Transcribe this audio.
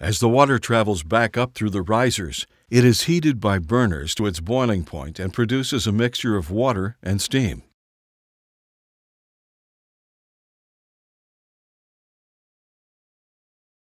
As the water travels back up through the risers, it is heated by burners to its boiling point and produces a mixture of water and steam.